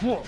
不。